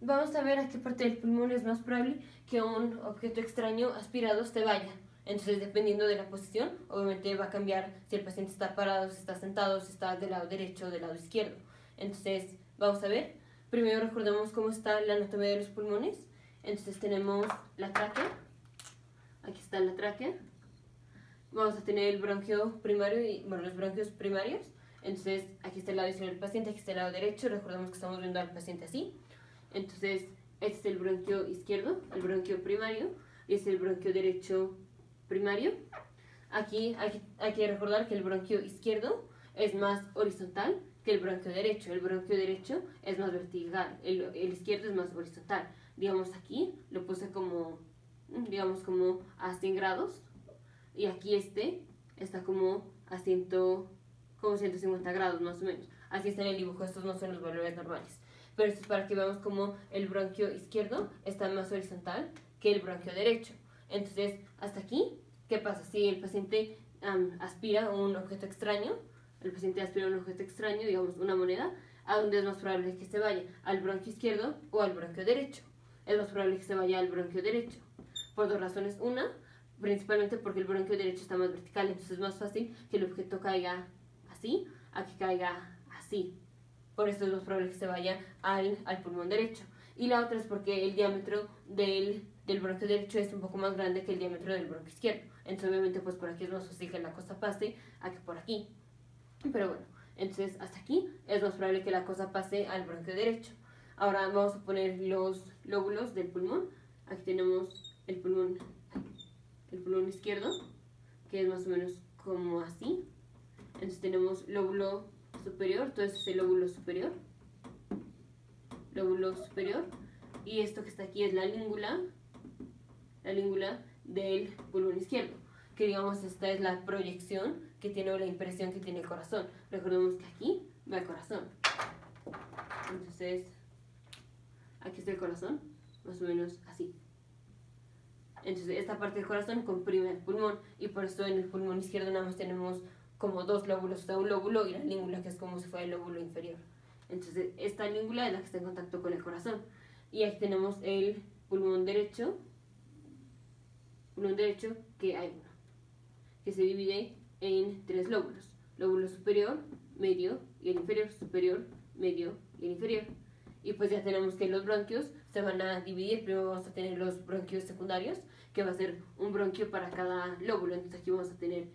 vamos a ver a qué parte del pulmón es más probable que un objeto extraño aspirado se vaya. Entonces, dependiendo de la posición, obviamente va a cambiar si el paciente está parado, si está sentado, si está del lado derecho o del lado izquierdo. Entonces, vamos a ver. Primero recordemos cómo está la anatomía de los pulmones. Entonces tenemos la tráquea. Aquí está la tráquea. Vamos a tener el bronquio primario y, bueno, los bronquios primarios. Entonces, aquí está el lado izquierdo del paciente, aquí está el lado derecho. Recordemos que estamos viendo al paciente así. Entonces, este es el bronquio izquierdo, el bronquio primario, y este es el bronquio derecho primario. Aquí hay, que recordar que el bronquio izquierdo es más horizontal que el bronquio derecho. El bronquio derecho es más vertical, el, el izquierdo es más horizontal. Digamos aquí lo puse como, digamos como a 100 grados y aquí este está como a 100, como 150 grados más o menos. Así está en el dibujo, estos no son los valores normales. Es para que veamos como el bronquio izquierdo está más horizontal que el bronquio derecho. Entonces, hasta aquí, ¿qué pasa? Si el paciente aspira un objeto extraño, el paciente aspira un objeto extraño, digamos una moneda, ¿a dónde es más probable que se vaya? ¿Al bronquio izquierdo o al bronquio derecho? Es más probable que se vaya al bronquio derecho. Por dos razones. Una, principalmente porque el bronquio derecho está más vertical, entonces es más fácil que el objeto caiga así a que caiga así. Por eso es más probable que se vaya al, al pulmón derecho. Y la otra es porque el diámetro del, del bronquio derecho es un poco más grande que el diámetro del bronquio izquierdo. Entonces obviamente pues por aquí es más fácil que la cosa pase a que por aquí. Pero bueno, entonces hasta aquí es más probable que la cosa pase al bronquio derecho. Ahora vamos a poner los lóbulos del pulmón. Aquí tenemos el pulmón, el pulmón izquierdo, que es más o menos como así. Entonces tenemos lóbulo superior, todo es el lóbulo superior. Lóbulo superior. Y esto que está aquí es la língula, la língula del pulmón izquierdo. Que digamos, esta es la proyección que tiene o la impresión que tiene el corazón. Recordemos que aquí va el corazón. Entonces, aquí está el corazón, más o menos así. Entonces, esta parte del corazón comprime el pulmón y por eso en el pulmón izquierdo nada más tenemos como dos lóbulos, o un lóbulo y la língula que es como si fuera el lóbulo inferior. Entonces, esta língula es la que está en contacto con el corazón. Y aquí tenemos el pulmón derecho, pulmón derecho que hay uno, que se divide en tres lóbulos, lóbulo superior, medio y el inferior, superior, medio y el inferior. Y pues ya tenemos que los bronquios se van a dividir, primero vamos a tener los bronquios secundarios, que va a ser un bronquio para cada lóbulo, entonces aquí vamos a tener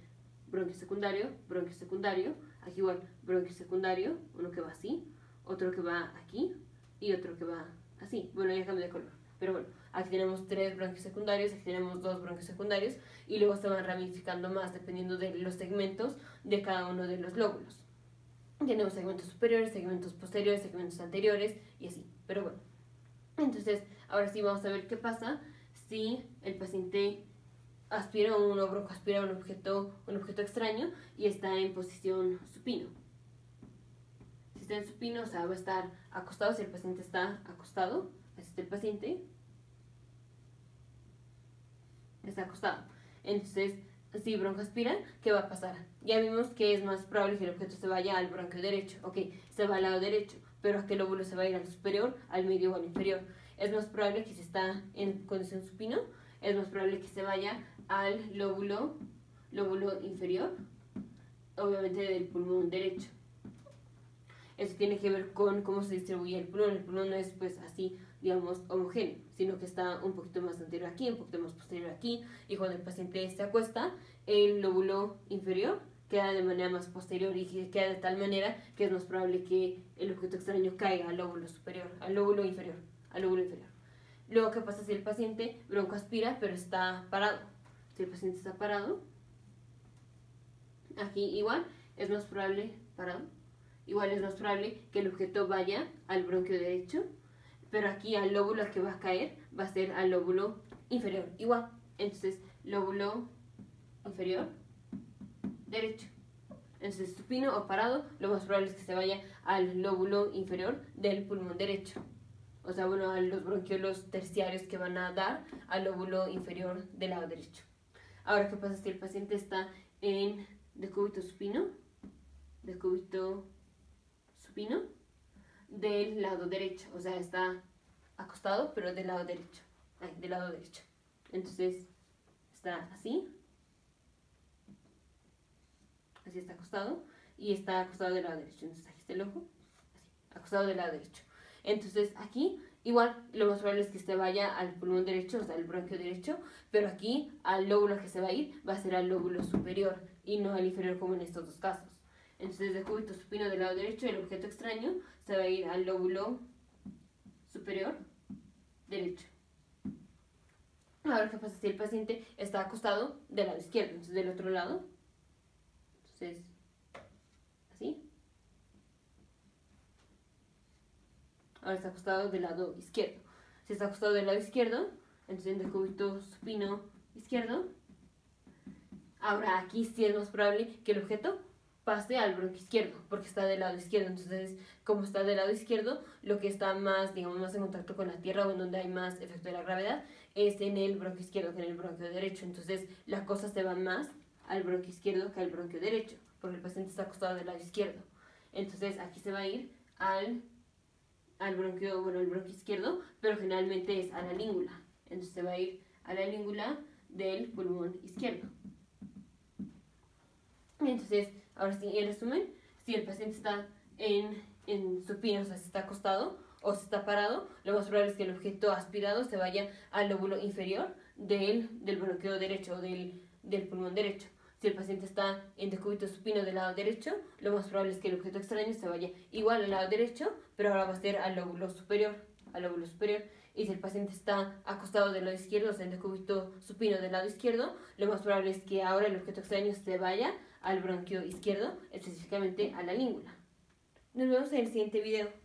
bronquio secundario, bronquio secundario, aquí igual bronquio secundario, uno que va así, otro que va aquí y otro que va así. Bueno, ya cambió de color, pero bueno, aquí tenemos tres bronquios secundarios, aquí tenemos dos bronquios secundarios y luego se van ramificando más dependiendo de los segmentos de cada uno de los lóbulos. Tenemos segmentos superiores, segmentos posteriores, segmentos anteriores y así, pero bueno. Entonces, ahora sí vamos a ver qué pasa si el paciente aspira un aspira un objeto, un objeto extraño y está en posición supino. Si está en supino, o sea, va a estar acostado, si el paciente está acostado, así está el paciente, está acostado. Entonces, si bronco aspira, ¿qué va a pasar? Ya vimos que es más probable que el objeto se vaya al bronquio derecho. Ok, se va al lado derecho, pero ¿a qué lóbulo se va a ir? ¿Al superior, al medio o al inferior? Es más probable que si está en condición supino, es más probable que se vaya al lóbulo, lóbulo inferior, obviamente del pulmón derecho. Eso tiene que ver con cómo se distribuye el pulmón. El pulmón no es pues así, digamos, homogéneo, sino que está un poquito más anterior aquí, un poquito más posterior aquí, y cuando el paciente se acuesta, el lóbulo inferior queda de manera más posterior y queda de tal manera que es más probable que el objeto extraño caiga al lóbulo superior, al lóbulo inferior, al lóbulo inferior. Luego, ¿qué pasa si el paciente broncoaspira pero está parado? Si el paciente está parado, aquí igual es más probable, parado, igual es más probable que el objeto vaya al bronquio derecho, pero aquí al lóbulo que va a caer va a ser al lóbulo inferior, igual. Entonces, lóbulo inferior, derecho. Entonces, supino o parado, lo más probable es que se vaya al lóbulo inferior del pulmón derecho. O sea, bueno, a los bronquiolos terciarios que van a dar al lóbulo inferior del lado derecho. Ahora, ¿qué pasa si el paciente está en decúbito supino? Decúbito supino del lado derecho, o sea, está acostado, pero del lado derecho. Del lado derecho. Entonces, está así. Así está acostado. Y está acostado del lado derecho. Entonces, aquí está el ojo. Así, acostado del lado derecho. Entonces, aquí, igual, lo más probable es que se vaya al pulmón derecho, o sea, al bronquio derecho. Pero aquí, al lóbulo que se va a ir, va a ser al lóbulo superior y no al inferior como en estos dos casos. Entonces, de cúbito supino del lado derecho, el objeto extraño se va a ir al lóbulo superior derecho. Ahora, ¿qué pasa si el paciente está acostado del lado izquierdo? Entonces, del otro lado. Entonces, así. Ahora está acostado del lado izquierdo. Si está acostado del lado izquierdo, entonces en decúbito supino izquierdo. Ahora aquí sí es más probable que el objeto pase al bronquio izquierdo, porque está del lado izquierdo. Entonces, como está del lado izquierdo, lo que está más, digamos, más en contacto con la tierra o en donde hay más efecto de la gravedad es en el bronquio izquierdo que en el bronquio derecho. Entonces, la cosa se va más al bronquio izquierdo que al bronquio derecho, porque el paciente está acostado del lado izquierdo. Entonces, aquí se va a ir al, al bronquio, bueno, el bronquio izquierdo, pero generalmente es a la língula. Entonces, se va a ir a la língula del pulmón izquierdo. Entonces, Ahora sí, en resumen, si el paciente está en, en supino, o sea, si está acostado o si está parado, lo más probable es que el objeto aspirado se vaya al lóbulo inferior del, del bronquio derecho o del, del pulmón derecho. Si el paciente está en decúbito supino del lado derecho, lo más probable es que el objeto extraño se vaya igual al lado derecho, pero ahora va a ser al lóbulo superior, al lóbulo superior. Y si el paciente está acostado del lado izquierdo, o sea, en decúbito supino del lado izquierdo, lo más probable es que ahora el objeto extraño se vaya al bronquio izquierdo, específicamente a la língula. Nos vemos en el siguiente video.